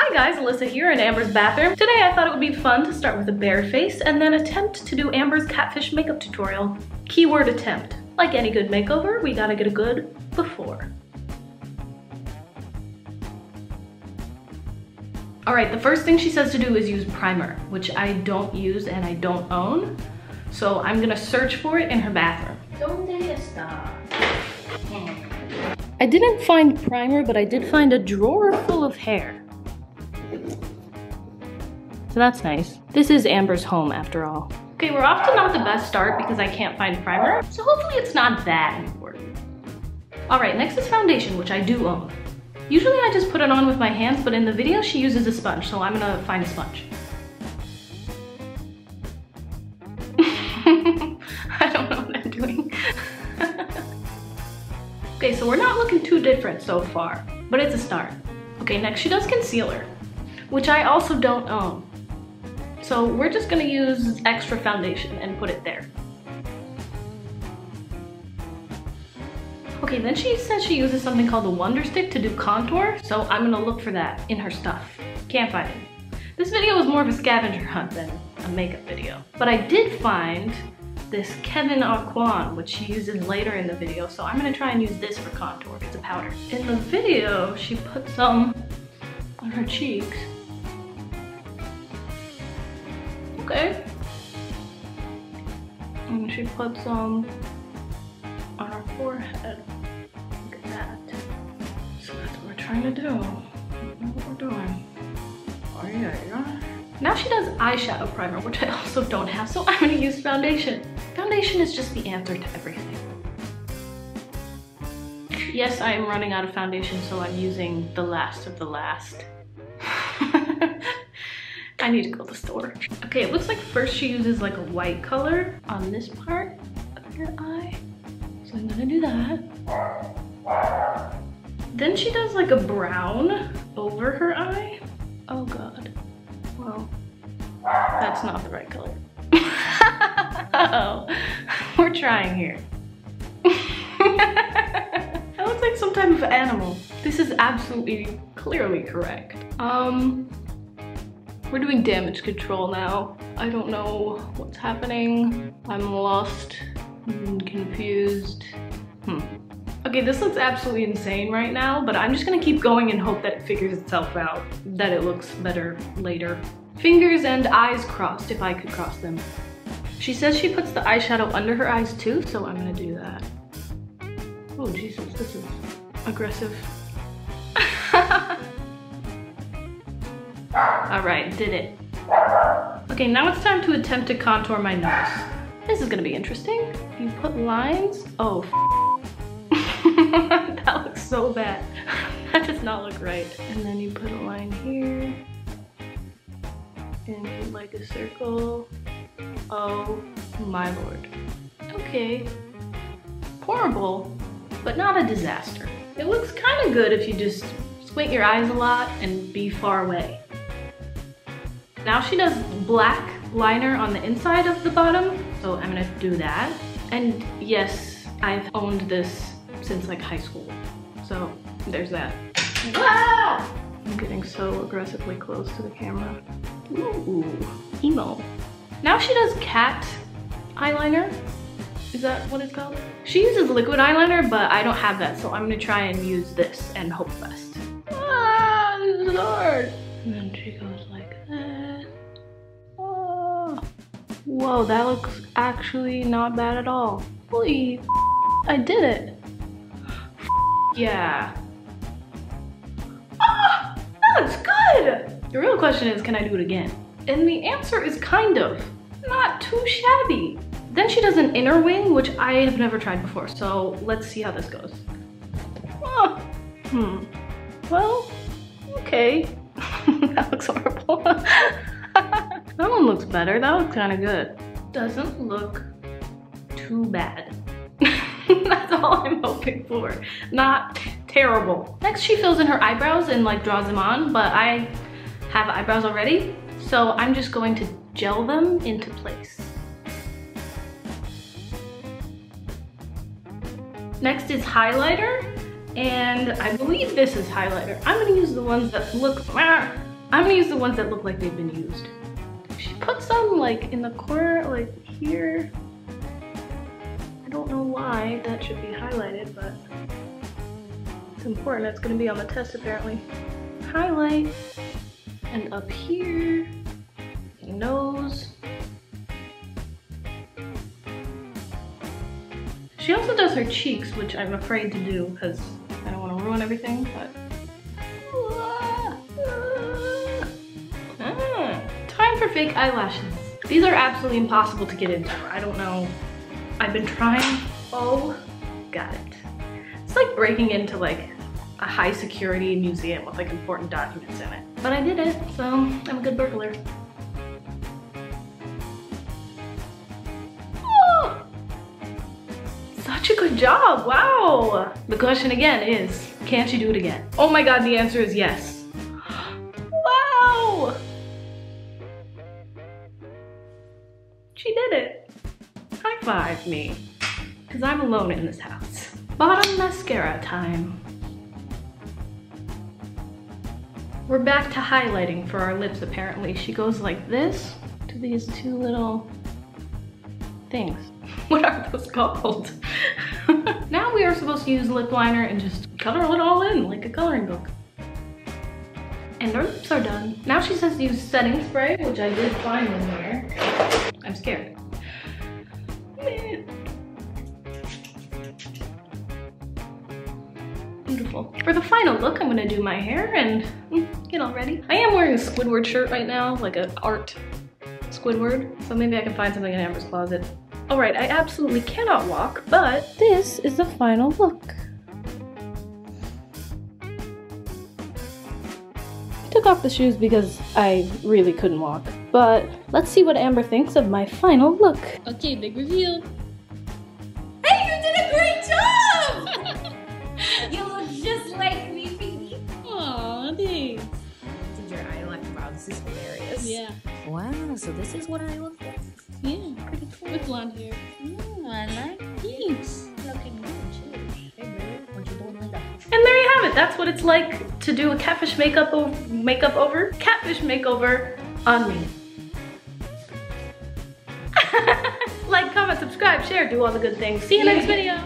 Hi guys, Alyssa here in Amber's bathroom. Today I thought it would be fun to start with a bare face and then attempt to do Amber's catfish makeup tutorial. Keyword attempt. Like any good makeover, we gotta get a good before. All right, the first thing she says to do is use primer, which I don't use and I don't own. So I'm gonna search for it in her bathroom. I didn't find primer, but I did find a drawer full of hair. So that's nice. This is Amber's home after all. Okay, we're off to not the best start because I can't find primer, so hopefully it's not that important. All right, next is foundation, which I do own. Usually I just put it on with my hands, but in the video she uses a sponge, so I'm gonna find a sponge. I don't know what I'm doing. okay, so we're not looking too different so far, but it's a start. Okay, next she does concealer, which I also don't own. So we're just gonna use extra foundation and put it there. Okay, then she says she uses something called the Wonder Stick to do contour, so I'm gonna look for that in her stuff. Can't find it. This video was more of a scavenger hunt than a makeup video. But I did find this Kevyn Aucoin, which she uses later in the video, so I'm gonna try and use this for contour. It's a powder. In the video, she put some on her cheeks. Okay. And she put some on her forehead. Look at that. So that's what we're trying to do. what we're doing. Oh yeah, yeah. Now she does eyeshadow primer, which I also don't have, so I'm gonna use foundation. Foundation is just the answer to everything. Yes, I am running out of foundation, so I'm using the last of the last. I need to go to the store. Okay, it looks like first she uses like a white color on this part of her eye. So I'm gonna do that. Then she does like a brown over her eye. Oh God. Well, that's not the right color. uh oh we're trying here. that looks like some type of animal. This is absolutely clearly correct. Um, we're doing damage control now. I don't know what's happening. I'm lost and confused. Hmm. Okay, this looks absolutely insane right now, but I'm just gonna keep going and hope that it figures itself out, that it looks better later. Fingers and eyes crossed, if I could cross them. She says she puts the eyeshadow under her eyes too, so I'm gonna do that. Oh Jesus, this is aggressive. All right, did it. Okay, now it's time to attempt to contour my nose. This is gonna be interesting. You put lines. Oh, that looks so bad. that does not look right. And then you put a line here. And like a circle. Oh my lord. Okay. Horrible, but not a disaster. It looks kind of good if you just squint your eyes a lot and be far away. Now she does black liner on the inside of the bottom, so I'm gonna do that. And yes, I've owned this since like high school. So there's that. Ah! I'm getting so aggressively close to the camera. Ooh, emo. Now she does cat eyeliner. Is that what it's called? She uses liquid eyeliner, but I don't have that, so I'm gonna try and use this and hope best. Ah, this is hard. And Whoa, that looks actually not bad at all. Holy I did it. Yeah. Ah, that's good. The real question is, can I do it again? And the answer is kind of. Not too shabby. Then she does an inner wing, which I have never tried before, so let's see how this goes. Oh, hmm. Well, okay. that looks horrible. that one looks better. That looks kind of good. Doesn't look too bad. That's all I'm hoping for. Not terrible. Next, she fills in her eyebrows and like draws them on, but I have eyebrows already, so I'm just going to gel them into place. Next is highlighter, and I believe this is highlighter. I'm gonna use the ones that look I'm gonna use the ones that look like they've been used. Some like in the corner, like here. I don't know why that should be highlighted, but it's important. It's gonna be on the test apparently. Highlight, and up here, nose. She also does her cheeks, which I'm afraid to do because I don't want to ruin everything, but. Fake eyelashes. These are absolutely impossible to get into. I don't know. I've been trying. Oh, got it. It's like breaking into like a high security museum with like important documents in it. But I did it, so I'm a good burglar. Oh, such a good job, wow. The question again is, can't you do it again? Oh my God, the answer is yes. She did it. High five me, because I'm alone in this house. Bottom mascara time. We're back to highlighting for our lips apparently. She goes like this to these two little things. What are those called? now we are supposed to use lip liner and just color it all in like a coloring book. And our lips are done. Now she says to use setting spray, which I did find in there. I'm scared. Beautiful. For the final look, I'm gonna do my hair and mm, get all ready. I am wearing a Squidward shirt right now, like an art Squidward. So maybe I can find something in Amber's closet. All right, I absolutely cannot walk, but this is the final look. Took off the shoes because I really couldn't walk. But let's see what Amber thinks of my final look. Okay, big reveal. Hey, you did a great job! you look just like me, Phoebe. Aw, thanks. Did your eye like, wow, this is hilarious. Yeah, Wow, so this is what I look like. yeah, pretty cool. With blonde hair. Mm, I like Thanks. looking good too. That's what it's like to do a catfish makeup over, makeup over, catfish makeover on me. like, comment, subscribe, share, do all the good things. See you next video.